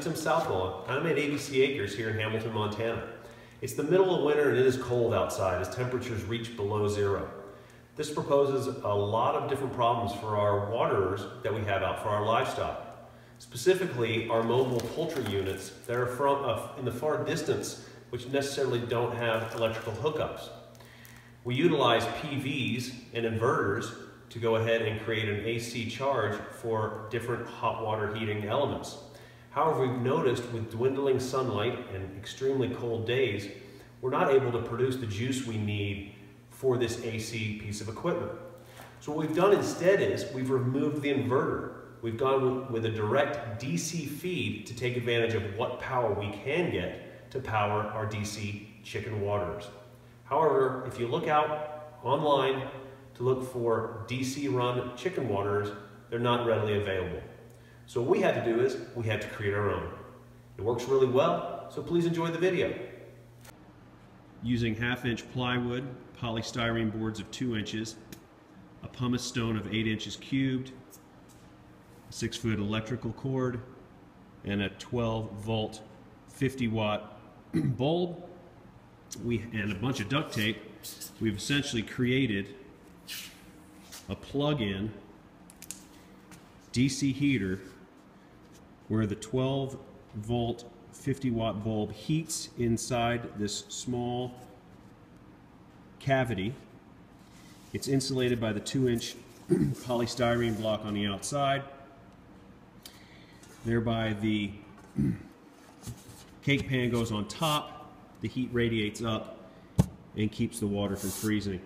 Tim Southwell. I'm at ABC Acres here in Hamilton, Montana. It's the middle of winter and it is cold outside as temperatures reach below zero. This proposes a lot of different problems for our waterers that we have out for our livestock. Specifically, our mobile poultry units that are from, uh, in the far distance, which necessarily don't have electrical hookups. We utilize PVs and inverters to go ahead and create an AC charge for different hot water heating elements. However, we've noticed with dwindling sunlight and extremely cold days, we're not able to produce the juice we need for this AC piece of equipment. So what we've done instead is we've removed the inverter. We've gone with a direct DC feed to take advantage of what power we can get to power our DC chicken waterers. However, if you look out online to look for DC run chicken waterers, they're not readily available. So what we had to do is we had to create our own. It works really well, so please enjoy the video. Using half inch plywood, polystyrene boards of two inches, a pumice stone of eight inches cubed, a six foot electrical cord, and a 12 volt 50 watt bulb, we, and a bunch of duct tape, we've essentially created a plug-in DC heater where the 12 volt 50 watt bulb heats inside this small cavity. It's insulated by the 2 inch polystyrene block on the outside. Thereby the cake pan goes on top, the heat radiates up and keeps the water from freezing.